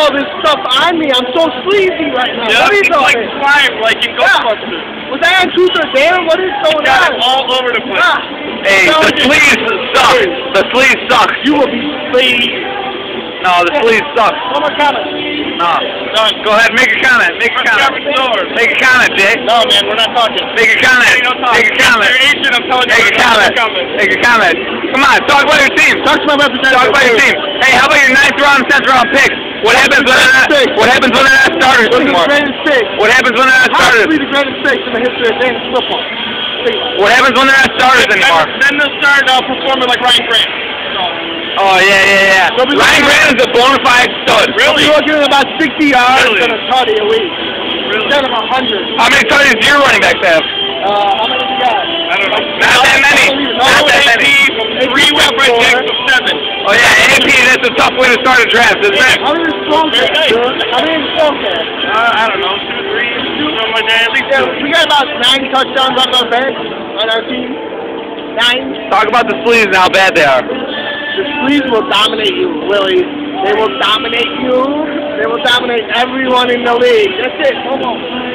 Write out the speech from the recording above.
all this stuff on me. I'm so sleazy right now. Yeah, what is it's all like this? slime, like in Ghostbusters. Was I on truth or dare? What is going Got on? all over the place. Ah, Hey, the sleeves suck. The sleeves suck. you will be sleazy. No, the sleeves suck. One more comment. No. Done. Go ahead, make a comment. Make a comment. Make a comment, Jay. No, man, we're not talking. Make a comment. Hey. Make a comment. You're Asian, I'm telling you. Make a comment. Make a comment. Come on, talk about your team. Talk to my representative. Talk about your team. Hey, how about your ninth round, tenth round picks? What happens when they're not, what happens when they're not starters anymore? What happens when they're not starters? Possibly the greatest picks in the history of dance football. Think about it. What happens when they're not starters anymore? Then they'll start uh, performing like Ryan Grant. Oh yeah, yeah, yeah. Nobody- Ryan Grant is a bona fide stud. Really? You're looking at about 60 yards Really? and a tutty a week. Instead of 100. How many touchdowns do your running backs have? Uh, how many do you got? I don't know. Not that many. Not that AP, many. three with Red Jacks of seven. Oh yeah, AP. That's a tough way to start a draft, isn't it? How many strong cats? How many strong cats? Uh, I don't know, two, three, something like that. At least Yeah, two. we got about nine touchdowns on our bench, on our team. Nine. Talk about the sleeves and how bad they are. The Swedes will dominate you, Willie. They will dominate you. They will dominate everyone in the league. That's it. Come on.